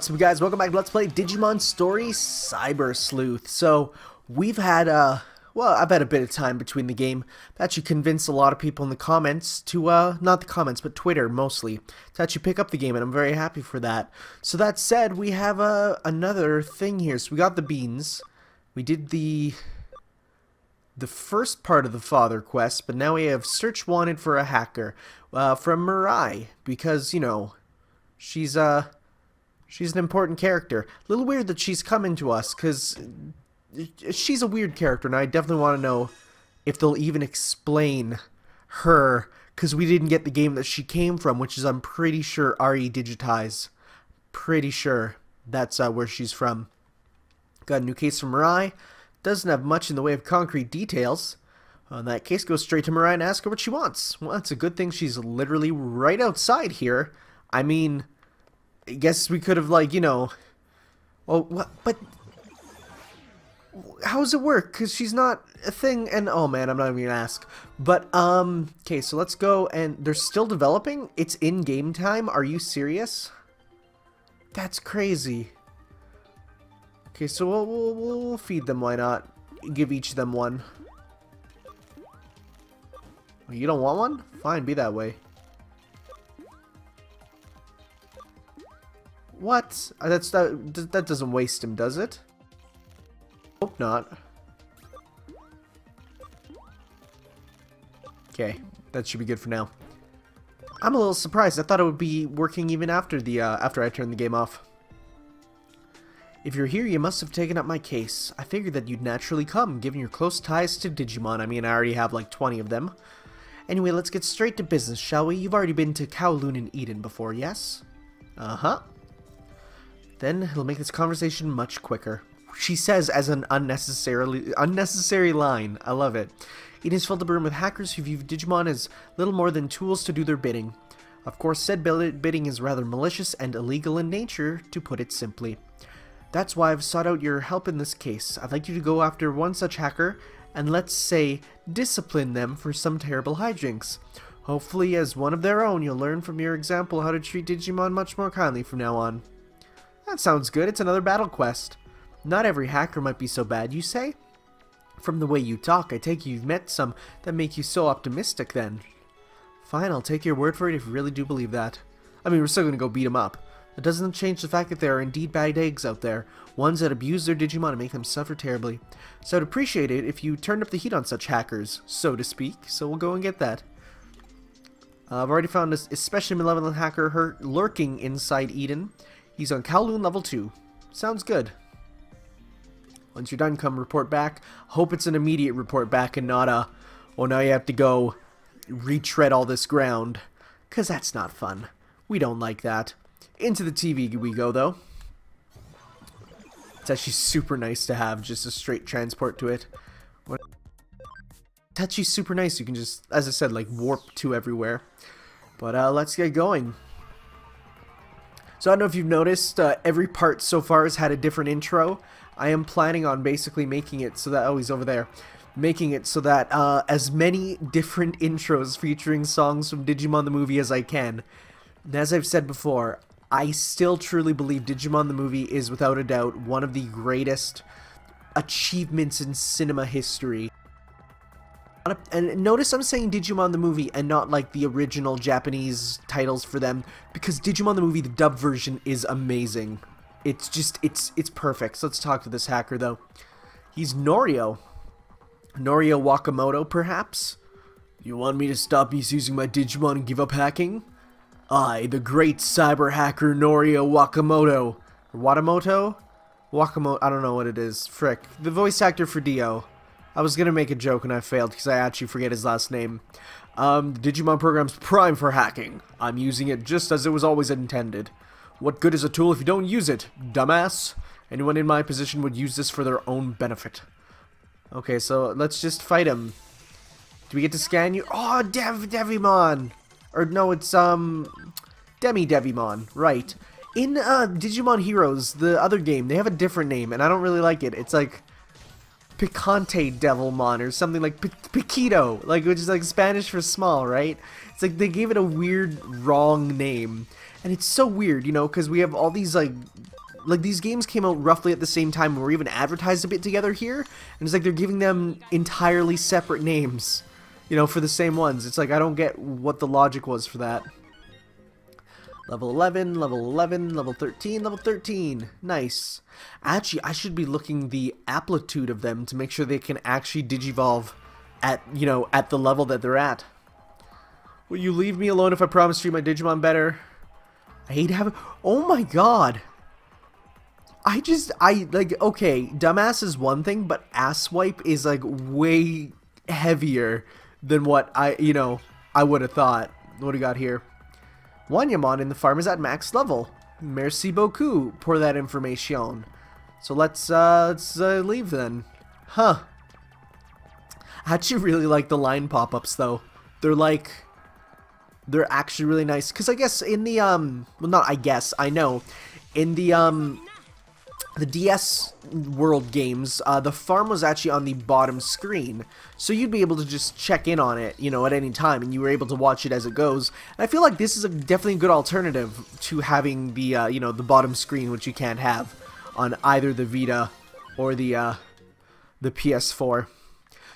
what's up guys? Welcome back to Let's Play Digimon Story Cyber Sleuth. So, we've had, uh, well, I've had a bit of time between the game. I've actually convinced a lot of people in the comments to, uh, not the comments, but Twitter mostly, to actually pick up the game, and I'm very happy for that. So that said, we have, uh, another thing here. So we got the beans. We did the, the first part of the father quest, but now we have search wanted for a hacker, uh, from Mirai, because, you know, she's, uh, She's an important character. A little weird that she's coming to us, because she's a weird character, and I definitely want to know if they'll even explain her, because we didn't get the game that she came from, which is, I'm pretty sure, RE Digitize. Pretty sure that's uh, where she's from. Got a new case from Mirai. Doesn't have much in the way of concrete details. In that case, go straight to Mirai and ask her what she wants. Well, it's a good thing she's literally right outside here. I mean, I guess we could have like you know. Oh, what? But how does it work? Because she's not a thing. And oh man, I'm not even gonna ask. But um, okay, so let's go. And they're still developing. It's in game time. Are you serious? That's crazy. Okay, so we'll, we'll, we'll feed them. Why not? Give each of them one. You don't want one? Fine, be that way. What? Uh, that's that. That doesn't waste him, does it? Hope not. Okay, that should be good for now. I'm a little surprised. I thought it would be working even after the uh, after I turned the game off. If you're here, you must have taken up my case. I figured that you'd naturally come, given your close ties to Digimon. I mean, I already have like 20 of them. Anyway, let's get straight to business, shall we? You've already been to Kowloon and Eden before, yes? Uh-huh. Then it'll make this conversation much quicker. She says as an unnecessarily unnecessary line. I love it. It is filled the room with hackers who view Digimon as little more than tools to do their bidding. Of course, said bidding is rather malicious and illegal in nature, to put it simply. That's why I've sought out your help in this case. I'd like you to go after one such hacker and let's say discipline them for some terrible hijinks. Hopefully, as one of their own, you'll learn from your example how to treat Digimon much more kindly from now on. That sounds good. It's another battle quest. Not every hacker might be so bad, you say? From the way you talk, I take you've met some that make you so optimistic then. Fine, I'll take your word for it if you really do believe that. I mean, we're still gonna go beat them up. That doesn't change the fact that there are indeed bad eggs out there, ones that abuse their Digimon and make them suffer terribly. So I'd appreciate it if you turned up the heat on such hackers, so to speak, so we'll go and get that. Uh, I've already found this especially malevolent hacker lurking inside Eden. He's on Kowloon level 2. Sounds good. Once you're done, come report back. Hope it's an immediate report back and not a, well, now you have to go retread all this ground. Because that's not fun. We don't like that. Into the TV we go, though. It's actually super nice to have just a straight transport to it. It's actually super nice. You can just, as I said, like warp to everywhere. But uh, let's get going. So I don't know if you've noticed, uh, every part so far has had a different intro. I am planning on basically making it so that, oh, he's over there. Making it so that uh, as many different intros featuring songs from Digimon the movie as I can. And as I've said before, I still truly believe Digimon the movie is without a doubt one of the greatest achievements in cinema history. And notice I'm saying Digimon the movie and not like the original Japanese titles for them because Digimon the movie, the dub version, is amazing. It's just, it's it's perfect. So let's talk to this hacker though. He's Norio. Norio Wakamoto, perhaps? You want me to stop using my Digimon and give up hacking? I, the great cyber hacker Norio Wakamoto. Watamoto? Wakamoto, I don't know what it is. Frick. The voice actor for Dio. I was gonna make a joke and I failed because I actually forget his last name. Um, Digimon program's prime for hacking. I'm using it just as it was always intended. What good is a tool if you don't use it, dumbass? Anyone in my position would use this for their own benefit. Okay, so let's just fight him. Do we get to scan you? Oh, Dev Devimon! Or no, it's, um, Demi Devimon, right. In, uh, Digimon Heroes, the other game, they have a different name, and I don't really like it. It's like, Picante Devilmon or something like Piquito, like which is like Spanish for small, right? It's like they gave it a weird wrong name. And it's so weird, you know, because we have all these like like these games came out roughly at the same time and were even advertised a bit together here and it's like they're giving them entirely separate names you know for the same ones it's like I don't get what the logic was for that level 11 level 11 level 13 level 13 nice. Actually I should be looking the amplitude of them to make sure they can actually digivolve at you know at the level that they're at. Will you leave me alone if I promise treat my Digimon better? I hate having oh my god. I just, I, like, okay, dumbass is one thing, but asswipe is, like, way heavier than what I, you know, I would have thought. What do we got here? Wanyamon in the farm is at max level. Merci beaucoup pour that information. So let's, uh, let's uh, leave then. Huh. I actually really like the line pop-ups, though. They're like, they're actually really nice. Because I guess in the, um, well, not I guess, I know. In the, um, the DS World games, uh, the farm was actually on the bottom screen, so you'd be able to just check in on it, you know, at any time, and you were able to watch it as it goes. And I feel like this is a definitely a good alternative to having the, uh, you know, the bottom screen, which you can't have on either the Vita or the, uh, the PS4.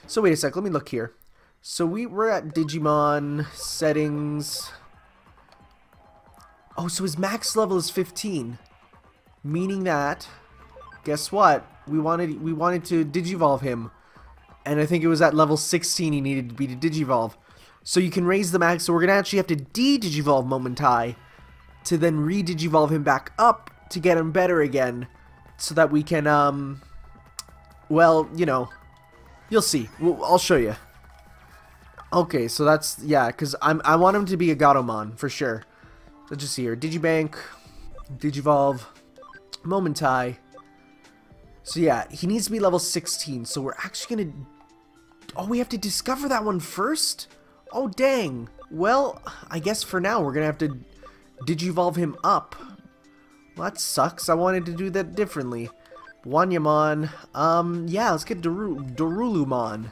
So wait a sec, let me look here. So we were at Digimon settings. Oh, so his max level is 15, meaning that guess what? We wanted we wanted to digivolve him. And I think it was at level 16 he needed to be to digivolve. So you can raise the max, so we're going to actually have to de-digivolve Momentai to then re-digivolve him back up to get him better again so that we can, um, well, you know, you'll see. We'll, I'll show you. Okay, so that's, yeah, because I want him to be a Gatomon, for sure. Let's just see here. Digibank, Digivolve, Momentai, so yeah, he needs to be level 16. So we're actually to... Oh, we have to discover that one first? Oh, dang. Well, I guess for now we're to have to digivolve him up. Well, that sucks. I wanted to do that differently. Wanyamon. Um, yeah, let's get Doru Dorulumon.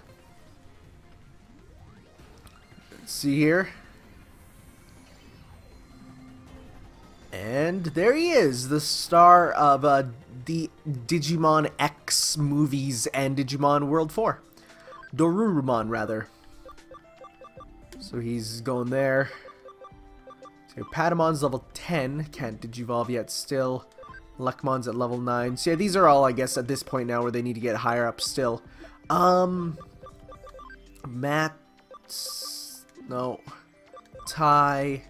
Let's see here. And there he is, the star of uh, the Digimon X movies and Digimon World 4. Dorurumon, rather. So he's going there. So Patamon's level 10. Can't Digivolve yet still. Lekmon's at level 9. So yeah, these are all, I guess, at this point now where they need to get higher up still. Um... Matt... No. Tai...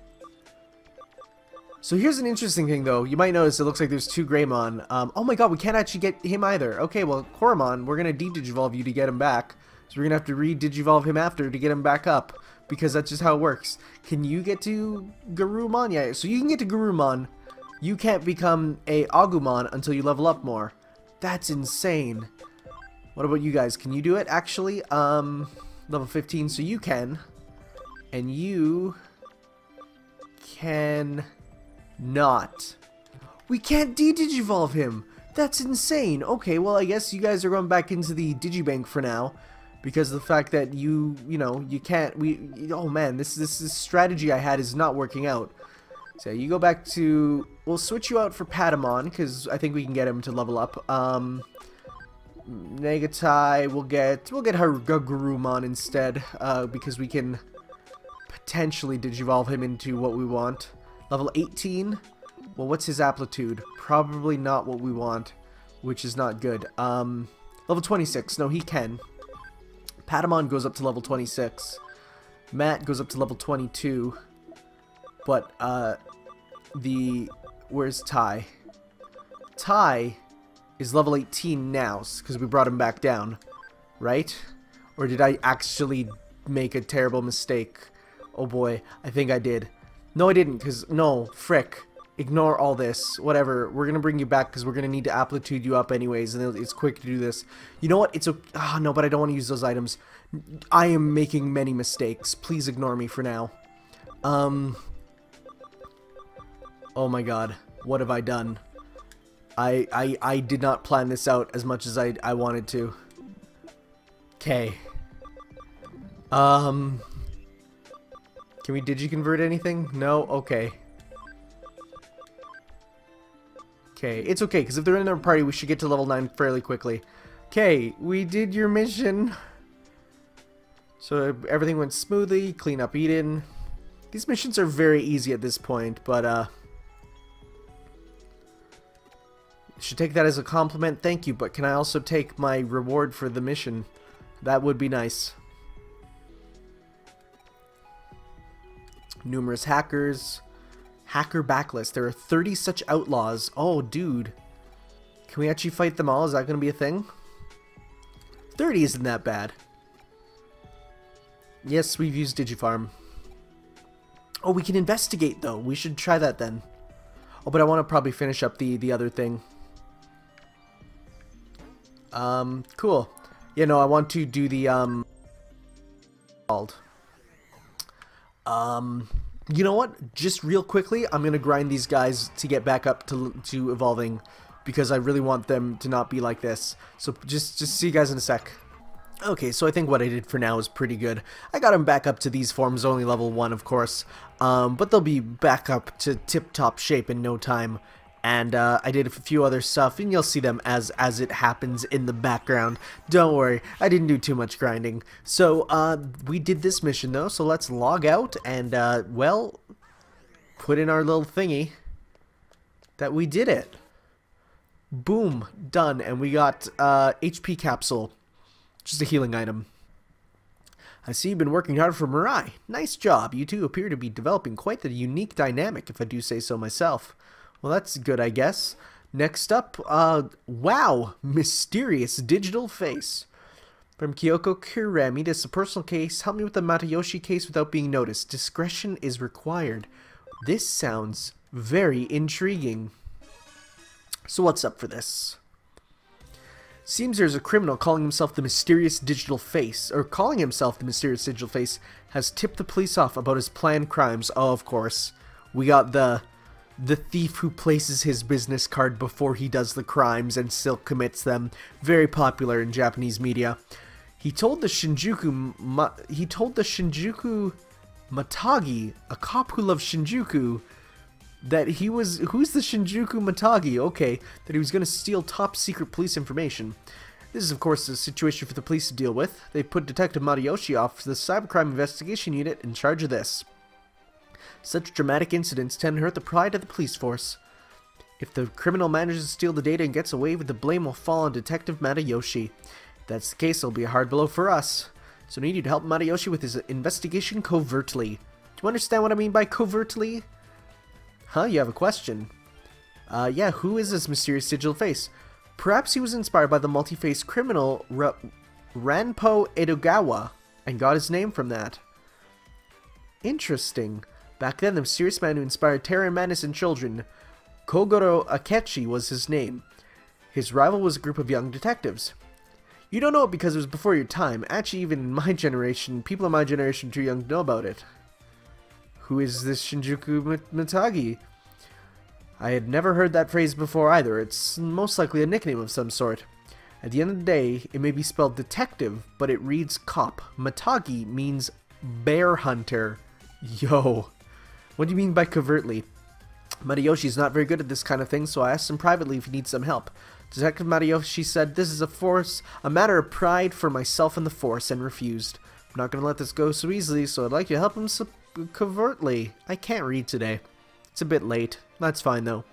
So here's an interesting thing, though. You might notice it looks like there's two Greymon. Um, oh my god, we can't actually get him either. Okay, well, Koromon, we're going to de-digivolve you to get him back. So we're going to have to re-digivolve him after to get him back up. Because that's just how it works. Can you get to Garurumon? Yeah, so you can get to Garurumon. You can't become a Agumon until you level up more. That's insane. What about you guys? Can you do it, actually? Um, level 15, so you can. And you can not. We can't de-digivolve him! That's insane! Okay, well I guess you guys are going back into the Digibank for now. Because of the fact that you, you know, you can't, we, oh man, this, this, this strategy I had is not working out. So you go back to, we'll switch you out for Patamon, because I think we can get him to level up. Um, Negatai, we'll get, we'll get her Gagurumon instead, uh, because we can potentially digivolve him into what we want. Level 18. Well, what's his amplitude? Probably not what we want, which is not good. Um, level 26. No, he can. Patamon goes up to level 26. Matt goes up to level 22. But, uh, the... Where's Tai? Tai is level 18 now, because we brought him back down. Right? Or did I actually make a terrible mistake? Oh boy, I think I did. No, I didn't, because, no, frick. Ignore all this. Whatever. We're going to bring you back because we're going to need to amplitude you up anyways, and it's quick to do this. You know what? It's a... Ah, no, but I don't want to use those items. I am making many mistakes. Please ignore me for now. Um... Oh my god. What have I done? I, I, I did not plan this out as much as I, I wanted to. Okay. Um... Can we digi-convert anything? No? Okay. Okay, it's okay, because if they're in our party, we should get to level 9 fairly quickly. Okay, we did your mission. So everything went smoothly, clean up Eden. These missions are very easy at this point, but uh... Should take that as a compliment, thank you, but can I also take my reward for the mission? That would be nice. Numerous hackers. Hacker backlist. There are 30 such outlaws. Oh, dude. Can we actually fight them all? Is that going to be a thing? 30 isn't that bad. Yes, we've used Digifarm. Oh, we can investigate, though. We should try that then. Oh, but I want to probably finish up the, the other thing. Um, cool. You know, I want to do the, um... Called. Um, you know what? Just real quickly, I'm going to grind these guys to get back up to, to evolving because I really want them to not be like this. So just, just see you guys in a sec. Okay, so I think what I did for now is pretty good. I got them back up to these forms, only level 1 of course, um, but they'll be back up to tip-top shape in no time. And uh, I did a few other stuff, and you'll see them as as it happens in the background. Don't worry, I didn't do too much grinding. So uh, we did this mission though, so let's log out and, uh, well, put in our little thingy that we did it. Boom, done, and we got HP uh, capsule. Just a healing item. I see you've been working hard for Mirai. Nice job. You two appear to be developing quite the unique dynamic, if I do say so myself. Well, that's good, I guess. Next up, uh, wow, mysterious digital face. From Kyoko Kuremi, this is a personal case. Help me with the Matayoshi case without being noticed. Discretion is required. This sounds very intriguing. So what's up for this? Seems there's a criminal calling himself the Mysterious Digital Face, or calling himself the Mysterious Digital Face, has tipped the police off about his planned crimes. Oh, of course. We got the the thief who places his business card before he does the crimes and still commits them. Very popular in Japanese media. He told the Shinjuku he told the Shinjuku Matagi, a cop who loves Shinjuku, that he was who's the Shinjuku Matagi? Okay, that he was going to steal top secret police information. This is of course a situation for the police to deal with. They put Detective Matayoshi off the Cybercrime Investigation Unit in charge of this. Such dramatic incidents tend to hurt the pride of the police force. If the criminal manages to steal the data and gets away with the blame will fall on Detective Matayoshi. If that's the case, it'll be a hard blow for us. So I need you to help Matayoshi with his investigation covertly. Do you understand what I mean by covertly? Huh, you have a question? Uh, yeah, who is this mysterious digital face? Perhaps he was inspired by the multi-faced criminal Ranpo Edogawa and got his name from that. Interesting. Back then, the mysterious man who inspired terror and madness in children, Kogoro Akechi was his name. His rival was a group of young detectives. You don't know it because it was before your time. Actually, even in my generation, people in my generation are too young to know about it. Who is this Shinjuku Matagi? I had never heard that phrase before either. It's most likely a nickname of some sort. At the end of the day, it may be spelled detective, but it reads cop. Matagi means bear hunter. Yo. What do you mean by covertly? Matayoshi is not very good at this kind of thing, so I asked him privately if he needs some help. Detective Matayoshi said, This is a force, a matter of pride for myself and the force, and refused. I'm not going to let this go so easily, so I'd like you to help him covertly. I can't read today. It's a bit late. That's fine, though.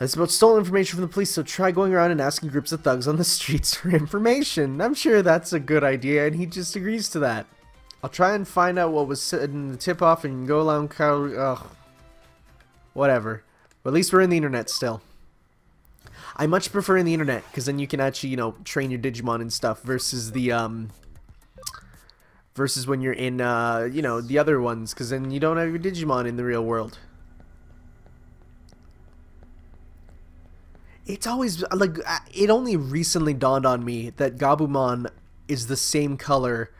It's about stolen information from the police, so try going around and asking groups of thugs on the streets for information. I'm sure that's a good idea, and he just agrees to that. I'll try and find out what was said in the tip-off and go along Ugh. Whatever. But at least we're in the internet still. I much prefer in the internet, because then you can actually, you know, train your Digimon and stuff, versus the, um... Versus when you're in, uh, you know, the other ones, because then you don't have your Digimon in the real world. It's always, like, uh, it only recently dawned on me that Gabumon is the same color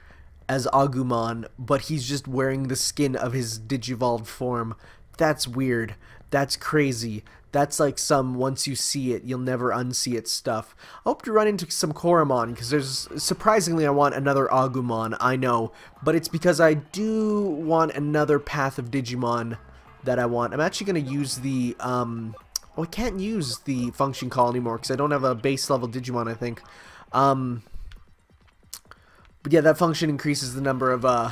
as Agumon, but he's just wearing the skin of his Digivolved form. That's weird. That's crazy. That's like some once you see it, you'll never unsee it stuff. I hope to run into some Koromon because there's surprisingly I want another Agumon. I know, but it's because I do want another Path of Digimon that I want. I'm actually gonna use the um. Oh, I can't use the function call anymore because I don't have a base level Digimon. I think. Um. But yeah, that function increases the number of uh.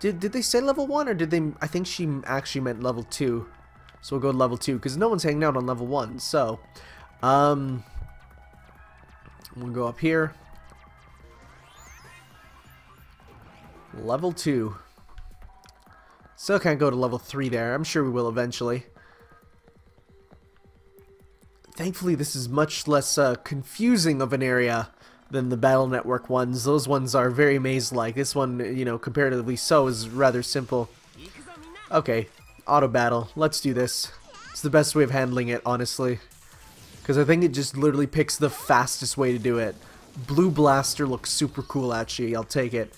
Did did they say level one or did they? I think she actually meant level two. So we'll go to level 2, because no one's hanging out on level 1. So, um, we'll go up here. Level 2. Still can't go to level 3 there. I'm sure we will eventually. Thankfully, this is much less uh, confusing of an area than the Battle Network ones. Those ones are very maze-like. This one, you know, comparatively so, is rather simple. Okay, Auto battle. Let's do this. It's the best way of handling it, honestly. Because I think it just literally picks the fastest way to do it. Blue Blaster looks super cool, actually. I'll take it.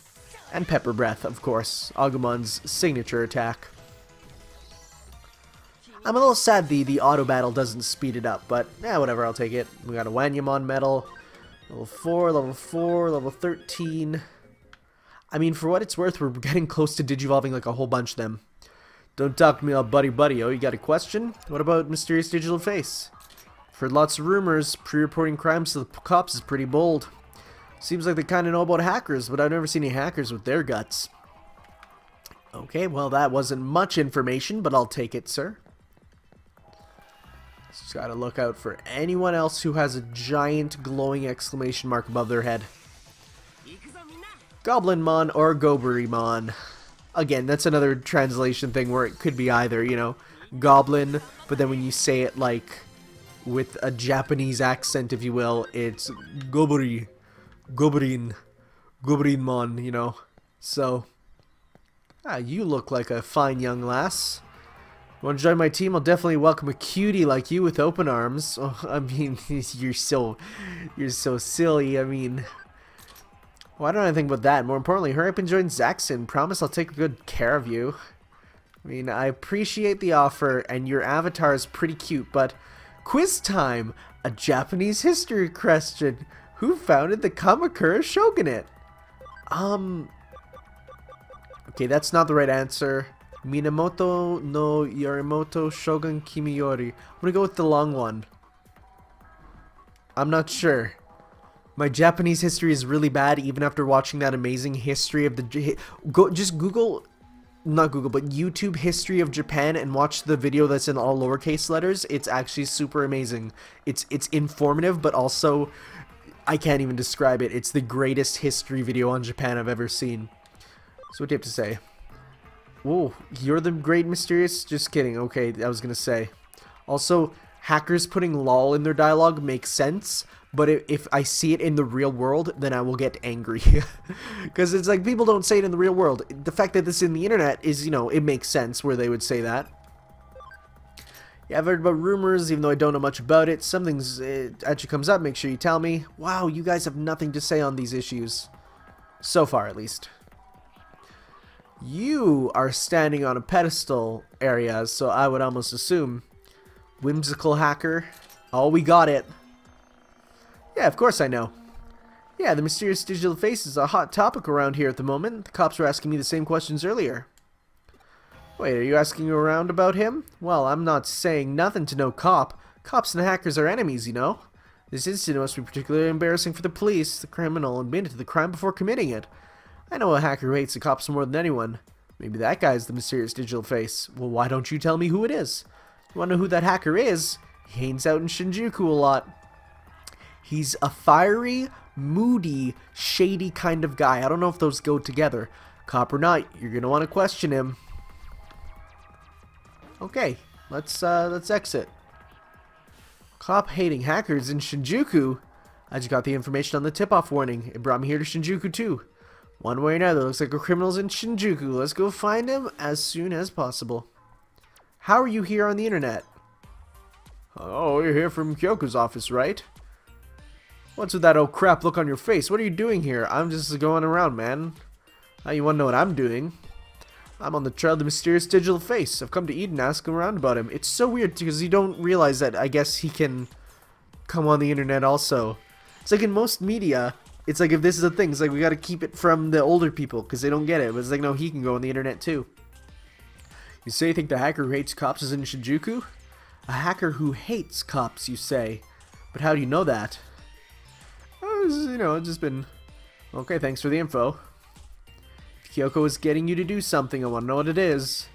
And Pepper Breath, of course. Agumon's signature attack. I'm a little sad the, the auto battle doesn't speed it up, but yeah, whatever, I'll take it. We got a Wanyamon medal. Level 4, level 4, level 13. I mean, for what it's worth, we're getting close to digivolving like a whole bunch of them. Don't talk to me all buddy buddy. Oh, you got a question? What about Mysterious Digital Face? I've heard lots of rumors. Pre-reporting crimes to the cops is pretty bold. Seems like they kind of know about hackers, but I've never seen any hackers with their guts. Okay, well that wasn't much information, but I'll take it, sir. Just gotta look out for anyone else who has a giant glowing exclamation mark above their head. Goblinmon or Goburimon again, that's another translation thing where it could be either, you know, goblin, but then when you say it like with a Japanese accent, if you will, it's goburi, goburin, goburinmon, you know. So, ah, you look like a fine young lass. Want to join my team? I'll definitely welcome a cutie like you with open arms. Oh, I mean, you're so, you're so silly. I mean, why don't I think about that? More importantly, hurry up and join Zaxxon. Promise I'll take good care of you. I mean, I appreciate the offer, and your avatar is pretty cute, but... Quiz time! A Japanese history question. Who founded the Kamakura Shogunate? Um... Okay, that's not the right answer. Minamoto no Yorimoto Shogun Kimiyori. I'm gonna go with the long one. I'm not sure. My Japanese history is really bad even after watching that amazing history of the go just Google not Google but YouTube history of Japan and watch the video that's in all lowercase letters. It's actually super amazing. It's it's informative but also I can't even describe it. It's the greatest history video on Japan I've ever seen. So what do you have to say? Whoa, you're the great mysterious? Just kidding. Okay, I was gonna say. Also, hackers putting lol in their dialogue makes sense, but if, I see it in the real world, then I will get angry. Because it's like, people don't say it in the real world. The fact that this is in the internet is, you know, it makes sense where they would say that. Yeah, I've heard about rumors, even though I don't know much about it. Something's it actually comes up, make sure you tell me. Wow, you guys have nothing to say on these issues. So far, at least. You are standing on a pedestal area, so I would almost assume Whimsical hacker. Oh, we got it. Yeah, of course I know. Yeah, the mysterious digital face is a hot topic around here at the moment. The cops were asking me the same questions earlier. Wait, are you asking around about him? Well, I'm not saying nothing to no cop. Cops and hackers are enemies, you know. This incident must be particularly embarrassing for the police. The criminal admitted to the crime before committing it. I know a hacker who hates the cops more than anyone. Maybe that guy's the mysterious digital face. Well, why don't you tell me who it is? You wanna know who that hacker is? He hangs out in Shinjuku a lot. He's a fiery, moody, shady kind of guy. I don't know if those go together. Cop or not, you're gonna want to question him. Okay, let's uh, let's exit. Cop hating hackers in Shinjuku. I just got the information on the tip-off warning. It brought me here to Shinjuku too. One way or another, looks like a criminal's in Shinjuku. Let's go find him as soon as possible. How are you here on the internet? Oh, you're here from Kyoko's office, right? What's with that oh crap look on your face? What are you doing here? I'm just going around, man. Now you wanna know what I'm doing? I'm on the trail of the mysterious digital face. I've come to Eden ask around about him. It's so weird because you don't realize that I guess he can come on the internet also. It's like in most media, it's like if this is a thing, it's like we gotta keep it from the older people because they don't get it. But it's like, no, he can go on the internet too. You say you think the hacker who hates cops is in Shinjuku? A hacker who hates cops, you say. But how do you know that? Oh, you know, it's just been... Okay, thanks for the info. Kyoko is getting you to do something. I want to know what it is.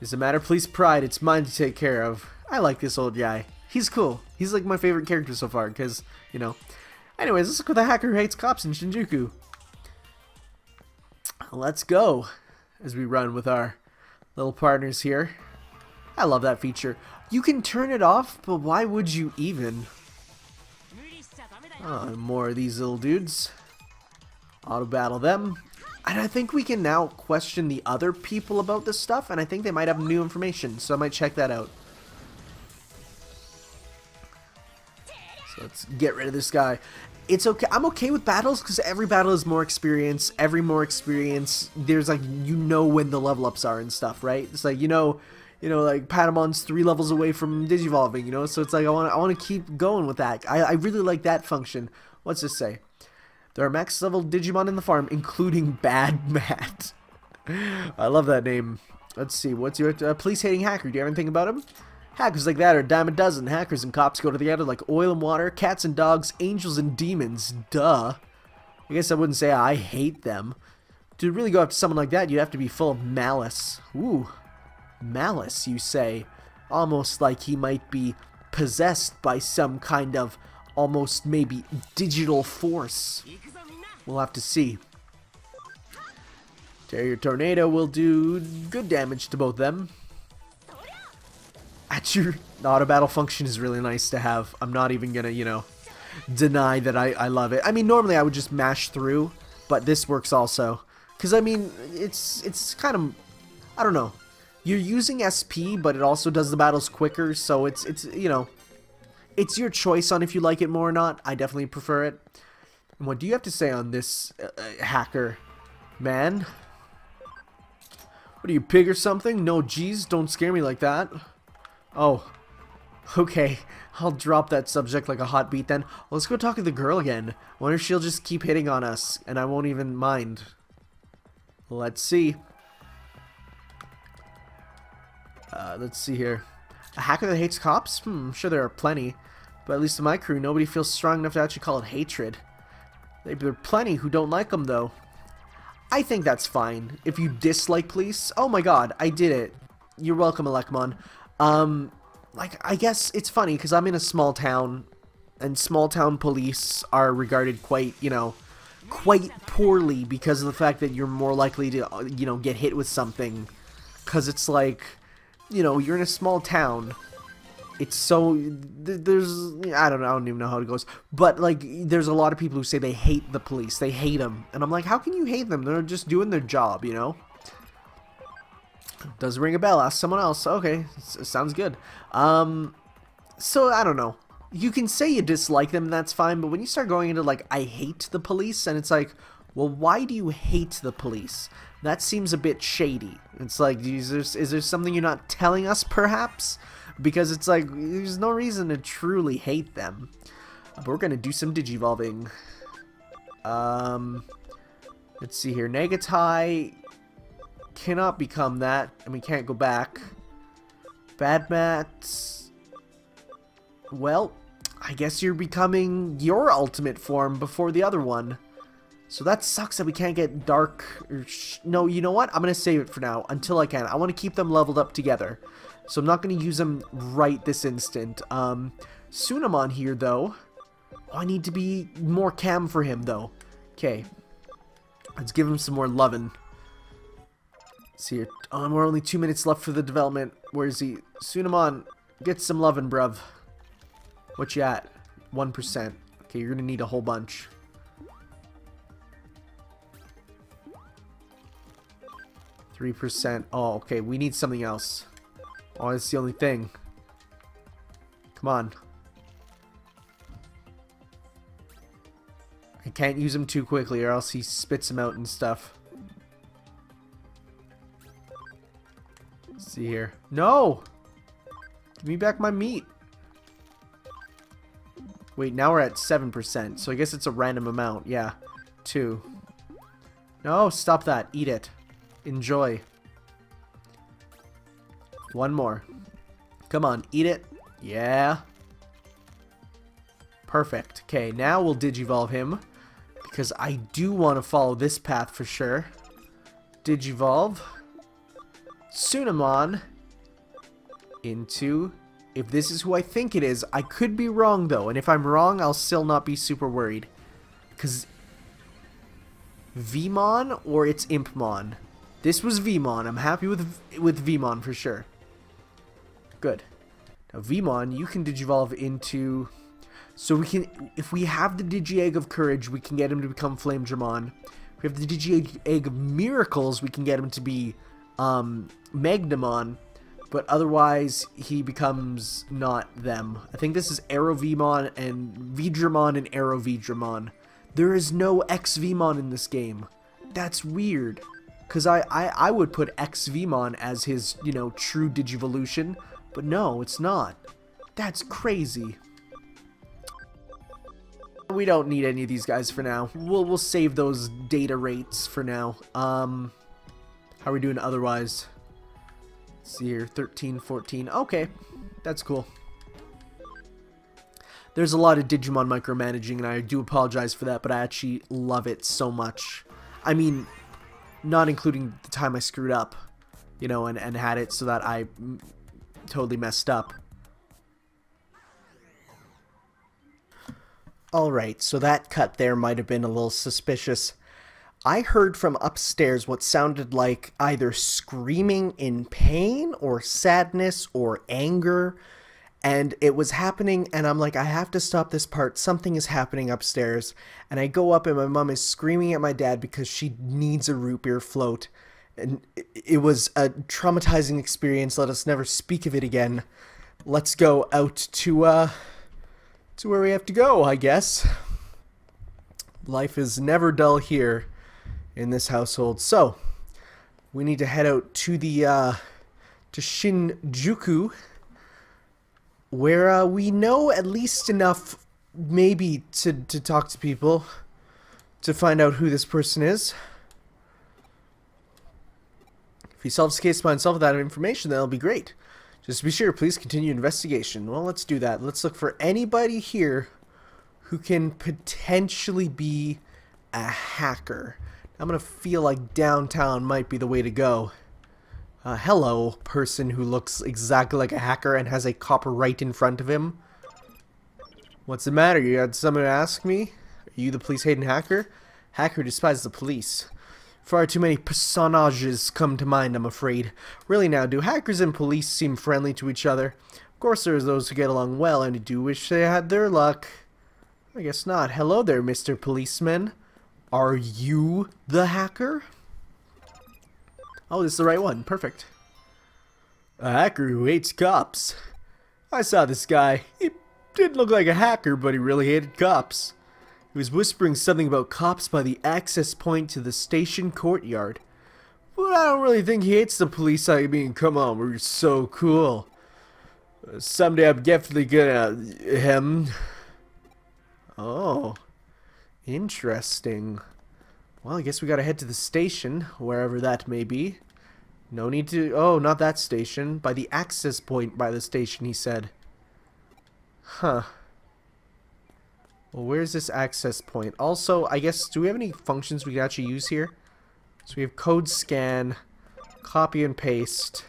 It's a matter of police pride. It's mine to take care of. I like this old guy. He's cool. He's like my favorite character so far because, you know. Anyways, let's look at the hacker who hates cops in Shinjuku. Let's go as we run with our little partners here. I love that feature. You can turn it off, but why would you even? Oh, more of these little dudes. Auto battle them. And I think we can now question the other people about this stuff, and I think they might have new information, so I might check that out. So let's get rid of this guy. It's okay. I'm okay with battles because every battle is more experience. Every more experience, there's like you know when the level ups are and stuff, right? It's like you know, you know, like Patamon's three levels away from digivolving, you know. So it's like I want I want to keep going with that. I I really like that function. What's this say? There are max level Digimon in the farm, including Bad Matt. I love that name. Let's see, what's your uh, police hating hacker? Do you have anything about him? Hackers like that are a dime a dozen. Hackers and cops go together like oil and water, cats and dogs, angels and demons. Duh. I guess I wouldn't say I hate them. To really go after someone like that, you'd have to be full of malice. Ooh. Malice, you say. Almost like he might be possessed by some kind of almost maybe digital force. We'll have to see. Terrier Tornado will do good damage to both them. At your auto battle function is really nice to have. I'm not even gonna, you know, deny that I, I love it. I mean, normally I would just mash through, but this works also. Because, I mean, it's, it's kind of, I don't know. You're using SP, but it also does the battles quicker, so it's, it's you know, it's your choice on if you like it more or not. I definitely prefer it. And what do you have to say on this uh, uh, hacker, man? What are you, pig or something? No, geez, don't scare me like that. Oh, okay. I'll drop that subject like a hot beat then. Let's go talk to the girl again. wonder if she'll just keep hitting on us, and I won't even mind. Let's see. Uh, let's see here. A hacker that hates cops? Hmm, I'm sure there are plenty. But at least in my crew, nobody feels strong enough to actually call it hatred. There are plenty who don't like them, though. I think that's fine. If you dislike police, oh my god, I did it. You're welcome, Elecmon. Um, like, I guess it's funny, because I'm in a small town, and small town police are regarded quite, you know, quite poorly because of the fact that you're more likely to, you know, get hit with something. Because it's like, you know, you're in a small town, it's so there's I don't know I don't even know how it goes. But like there's a lot of people who say they hate the police. They hate them and I'm like how can you hate them? They're just doing their job you know does ring a bell? Ask someone else. Okay sounds good. Um so I don't know. You can say you dislike them that's fine but when you start going into like I hate the police and it's like well why do you hate the police? That seems a bit shady. It's like is there, is there something you're not telling us perhaps? Because it's like there's no reason to truly hate them. But we're gonna do some digivolving. Um, let's see here. Nagatai cannot become that, and we can't go back. Badmat. Well, I guess you're becoming your ultimate form before the other one. So that sucks that we can't get dark. no, you know what? I'm going to save it for now until I can. I want to keep them leveled up together. So I'm not going to use them right this instant. Um, Sunamon here, though. Oh, I need to be more cam for him, though. Okay. Let's give him some more lovin'. See here. Oh, we're only two minutes left for the development. Where is he? Sunamon, get some lovin', bruv. What you at? 1%. Okay, you're to need a whole bunch. Three percent. Oh, okay. We need something else. Oh, that's the only thing. Come on. I can't use him too quickly or else he spits him out and stuff. See here. No! Give me back my meat. Wait, now we're at 7%, so I guess it's a random amount. Yeah, two. No, stop that. Eat it. Enjoy. One more. Come on, eat it. Yeah. Perfect. Okay, now we'll Digivolve him. Because I do want to follow this path for sure. Digivolve. Sunamon. Into... If this is who I think it is, I could be wrong though. And if I'm wrong, I'll still not be super worried. Because... Veemon or it's Impmon? This was Veemon. I'm happy with with Veemon for sure. Good. Now Veemon, you can digivolve into so we can, if we have the Digi-Egg of Courage, we can get him to become Flamedramon. If we have the Digi-Egg of Miracles, we can get him to be um, Magnamon. But otherwise, he becomes not them. I think this is Aero Veemon and Veedramon and Aero Veedramon. There is no X Veemon in this game. That's weird. Because I, I, I would put X Veemon as his, you know, true Digivolution. But no, it's not. That's crazy. We don't need any of these guys for now. We'll we'll save those data rates for now. Um, how are we doing otherwise? Let's see here, 13, 14. Okay, that's cool. There's a lot of Digimon micromanaging, and I do apologize for that, but I actually love it so much. I mean, not including the time I screwed up, you know, and, and had it so that I totally messed up. Alright, so that cut there might have been a little suspicious. I heard from upstairs what sounded like either screaming in pain or sadness or anger. And it was happening, and I'm like, I have to stop this part. Something is happening upstairs. And I go up, and my mom is screaming at my dad because she needs a root beer float. And it was a traumatizing experience. Let us never speak of it again. Let's go out to, uh, to where we have to go, I guess. Life is never dull here in this household. So, we need to head out to the, uh, to Shinjuku, where uh, we know at least enough, maybe, to, to talk to people, to find out who this person is. If he solves the case by himself without information, that'll be great. Just be sure, please continue investigation. Well, let's do that. Let's look for anybody here who can potentially be a hacker. I'm to feel like downtown might be the way to go. Uh, hello, person who looks exactly like a hacker and has a cop right in front of him. What's the matter? You had someone ask me? Are you the police-hating hacker? Hacker despises the police. Far too many personages come to mind, I'm afraid. Really now, do hackers and police seem friendly to each other? Of course there's those who get along well, and do wish they had their luck. I guess not. Hello there, Mr. Policeman. Are you the hacker? Oh, this is the right one. Perfect. A hacker who hates cops. I saw this guy. He didn't look like a hacker, but he really hated cops. He was whispering something about cops by the access point to the station courtyard. But I don't really think he hates the police. I mean, come on, we're so cool. Uh, someday I'm definitely gonna... him. Oh. Interesting. Well, I guess we gotta head to the station, wherever that may be. No need to... Oh, not that station. By the access point by the station, he said. Huh. Well, where's this access point? Also, I guess, do we have any functions we can actually use here? So we have code scan, copy and paste.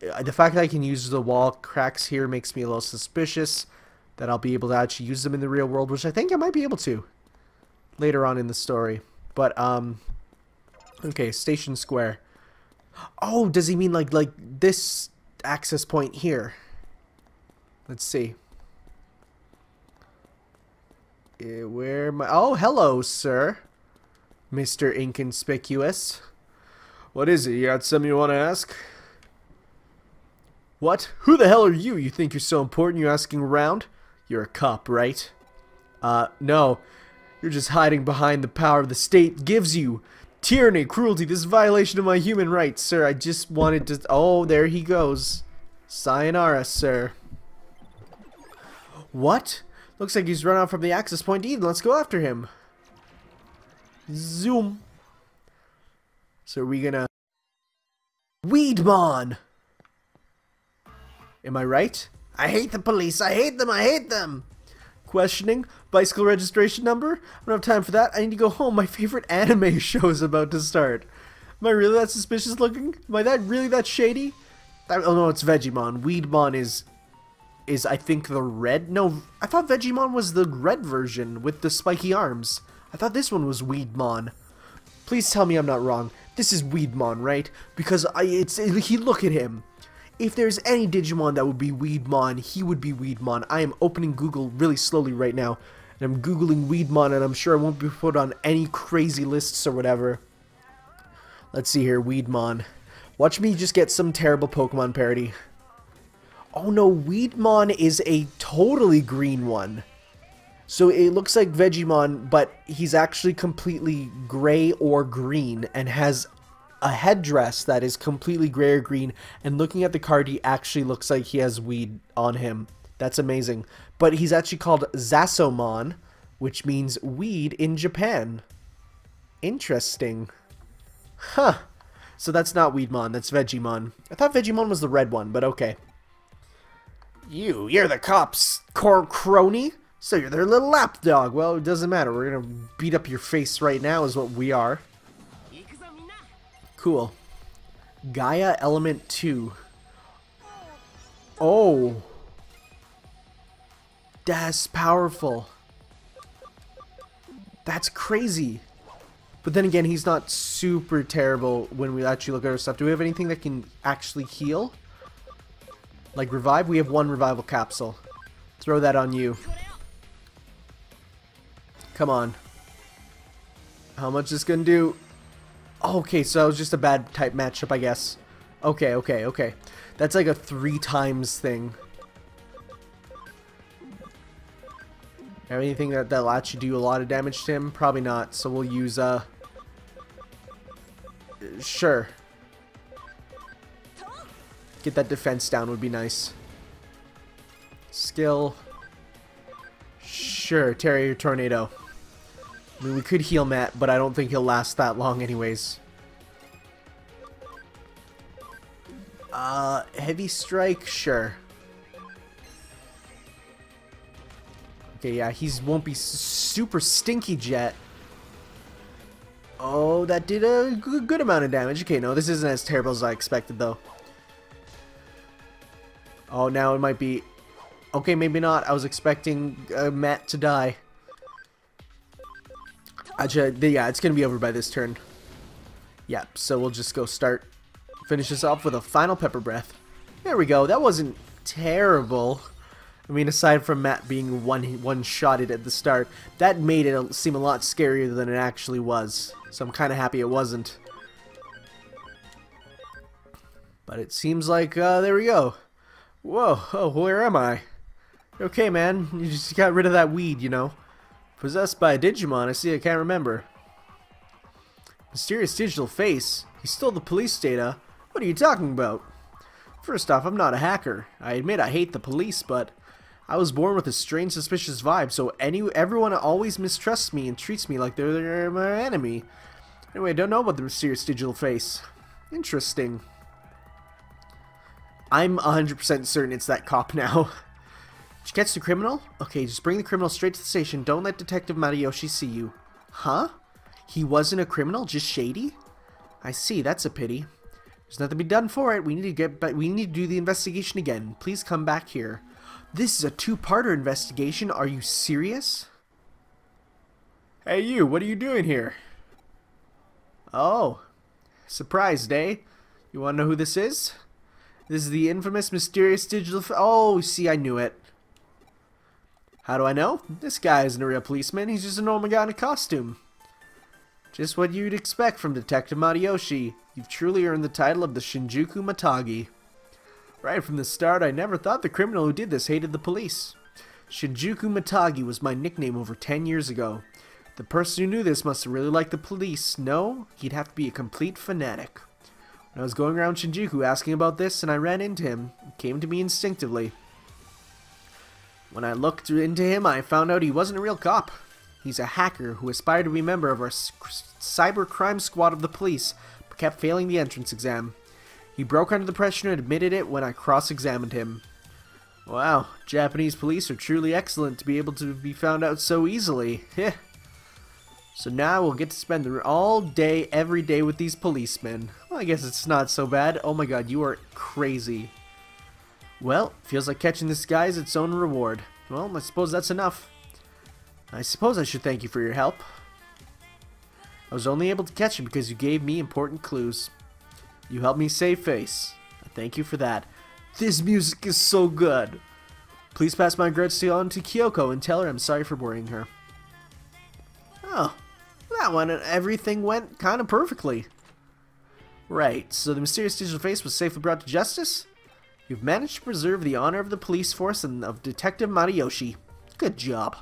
The fact that I can use the wall cracks here makes me a little suspicious that I'll be able to actually use them in the real world, which I think I might be able to later on in the story. But, um, okay, Station Square. Oh, does he mean like, like this access point here? Let's see. Uh, where am I? Oh, hello, sir. Mr. Inconspicuous. What is it? You got something you want to ask? What? Who the hell are you? You think you're so important you're asking around? You're a cop, right? Uh, no. You're just hiding behind the power the state gives you. Tyranny, cruelty, this is violation of my human rights, sir. I just wanted to... Oh, there he goes. Sayonara, sir. What? Looks like he's run out from the access point Eden. Let's go after him. Zoom. So are we gonna... Weedmon! Am I right? I hate the police. I hate them. I hate them. Questioning. Bicycle registration number? I don't have time for that. I need to go home. My favorite anime show is about to start. Am I really that suspicious looking? Am I that really that shady? oh no, it's Vegiemon. Weedmon is is I think the red. No, I thought Vegiemon was the red version with the spiky arms. I thought this one was Weedmon. Please tell me I'm not wrong. This is Weedmon, right? Because I it's he look at him. If there's any Digimon that would be Weedmon, he would be Weedmon. I am opening Google really slowly right now. And I'm Googling Weedmon and I'm sure I won't be put on any crazy lists or whatever. Let's see here, Weedmon. Watch me just get some terrible Pokemon parody. Oh no, Weedmon is a totally green one. So it looks like Vegiemon, but he's actually completely gray or green and has a headdress that is completely gray or green. And looking at the card, he actually looks like he has weed on him. That's amazing. But he's actually called Zasomon, which means weed in Japan. Interesting. Huh. So that's not Weedmon, that's Vegiemon. I thought Vegiemon was the red one, but okay. You, you're the cops, cor crony? So you're their little lapdog. Well, it doesn't matter. We're gonna beat up your face right now is what we are. Cool. Gaia Element 2. Oh. That's powerful. That's crazy. But then again, he's not super terrible when we actually look at our stuff. Do we have anything that can actually heal? Like revive? We have one revival capsule. Throw that on you. Come on. How much is gonna do? Okay, so that was just a bad type matchup, I guess. Okay, okay, okay. That's like a three times thing. Anything that, that'll actually do a lot of damage to him? Probably not, so we'll use, uh... Sure. Get that defense down would be nice. Skill. Sure, Terrier Tornado. I mean, we could heal Matt, but I don't think he'll last that long anyways. Uh, Heavy Strike? Sure. Okay, yeah, he won't be super stinky jet. Oh, that did a good, good amount of damage. Okay, no, this isn't as terrible as I expected, though. Oh, now it might be... Okay, maybe not. I was expecting uh, Matt to die. Yeah, it's going to be over by this turn. Yep, so we'll just go start. Finish this off with a final Pepper Breath. There we go. That wasn't terrible. I mean, aside from Matt being one one shotted at the start, that made it seem a lot scarier than it actually was. So I'm kind of happy it wasn't. But it seems like, uh, there we go. Whoa, oh, where am I? Okay, man, you just got rid of that weed, you know. Possessed by a Digimon, I see I can't remember. Mysterious digital face? He stole the police data? What are you talking about? First off, I'm not a hacker. I admit I hate the police, but I was born with a strange suspicious vibe, so any everyone always mistrusts me and treats me like they're, they're my enemy. Anyway, I don't know about the mysterious digital face. Interesting. I'm 100% certain it's that cop now. You catch the criminal? Okay, just bring the criminal straight to the station. Don't let Detective Matayoshi see you. Huh? He wasn't a criminal, just shady? I see, that's a pity. There's nothing to be done for it. We need to get but we need to do the investigation again. Please come back here. This is a two-parter investigation. Are you serious? Hey you, what are you doing here? Oh. Surprised, eh? You wanna know who this is? This is the infamous mysterious digital Oh, see, I knew it. How do I know? This guy isn't a real policeman. He's just a normal guy in a costume. Just what you'd expect from Detective Matayoshi. You've truly earned the title of the Shinjuku Matagi. Right from the start, I never thought the criminal who did this hated the police. Shinjuku Matagi was my nickname over 10 years ago. The person who knew this must have really liked the police. No, he'd have to be a complete fanatic. When I was going around Shinjuku asking about this and I ran into him, it came to me instinctively. When I looked into him, I found out he wasn't a real cop. He's a hacker who aspired to be a member of our cyber crime squad of the police, but kept failing the entrance exam. He broke under the pressure and admitted it when I cross-examined him. Wow, Japanese police are truly excellent to be able to be found out so easily. Heh. So now we'll get to spend all day, every day with these policemen. Well, I guess it's not so bad. Oh my god, you are crazy. Well, feels like catching this guy is its own reward. Well, I suppose that's enough. I suppose I should thank you for your help. I was only able to catch him because you gave me important clues. You helped me save face. I thank you for that. This music is so good. Please pass my regrets on to Kyoko and tell her I'm sorry for boring her. Oh, that one, everything went kind of perfectly. Right, so the mysterious digital face was safely brought to justice? You've managed to preserve the honor of the police force and of Detective Matayoshi. Good job.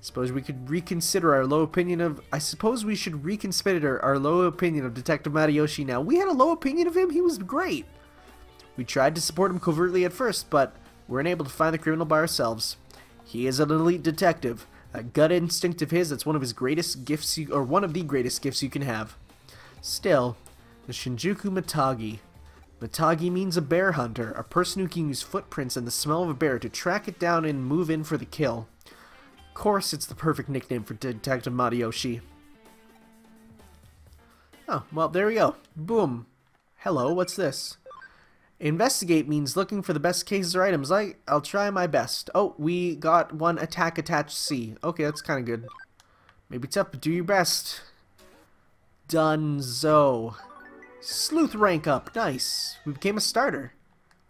Suppose we could reconsider our low opinion of... I suppose we should reconsider our low opinion of Detective Matayoshi now. We had a low opinion of him? He was great. We tried to support him covertly at first, but we were unable to find the criminal by ourselves. He is an elite detective, a gut instinct of his that's one of his greatest gifts, you, or one of the greatest gifts you can have. Still, the Shinjuku Matagi. Matagi means a bear hunter, a person who can use footprints and the smell of a bear to track it down and move in for the kill. Of course, it's the perfect nickname for Detective Matayoshi. Oh, well, there we go. Boom. Hello, what's this? Investigate means looking for the best cases or items. I, I'll try my best. Oh, we got one attack attached C. Okay, that's kind of good. Maybe tough, but do your best. Dunzo. Sleuth rank up. Nice. We became a starter.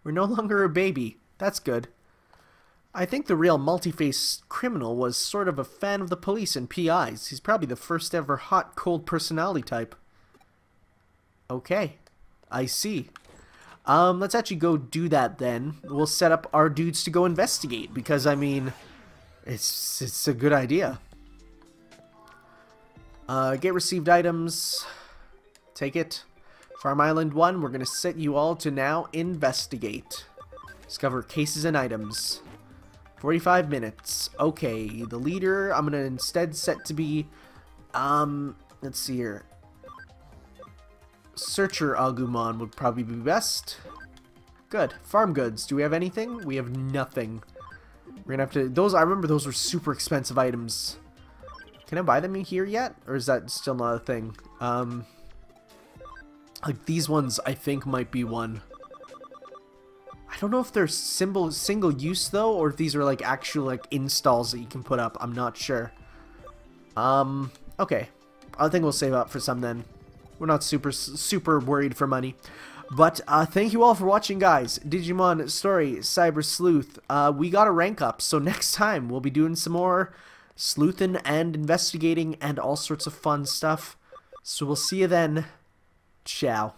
We're no longer a baby. That's good. I think the real multi-face criminal was sort of a fan of the police and PIs. He's probably the first ever hot, cold personality type. Okay. I see. Um, let's actually go do that then. We'll set up our dudes to go investigate because, I mean, it's, it's a good idea. Uh, get received items. Take it. Farm Island 1, we're going to set you all to now investigate. Discover cases and items. 45 minutes. Okay, the leader, I'm going to instead set to be, um, let's see here. Searcher Agumon would probably be best. Good. Farm goods. Do we have anything? We have nothing. We're gonna have to... Those, I remember those were super expensive items. Can I buy them here yet? Or is that still not a thing? Um, like these ones, I think might be one. I don't know if they're symbol single use though, or if these are like actual like installs that you can put up. I'm not sure. Um, okay. I think we'll save up for some then. We're not super, super worried for money. But uh, thank you all for watching, guys. Digimon Story Cyber Sleuth. Uh, we got a rank up, so next time we'll be doing some more sleuthing and investigating and all sorts of fun stuff. So we'll see you then. Ciao.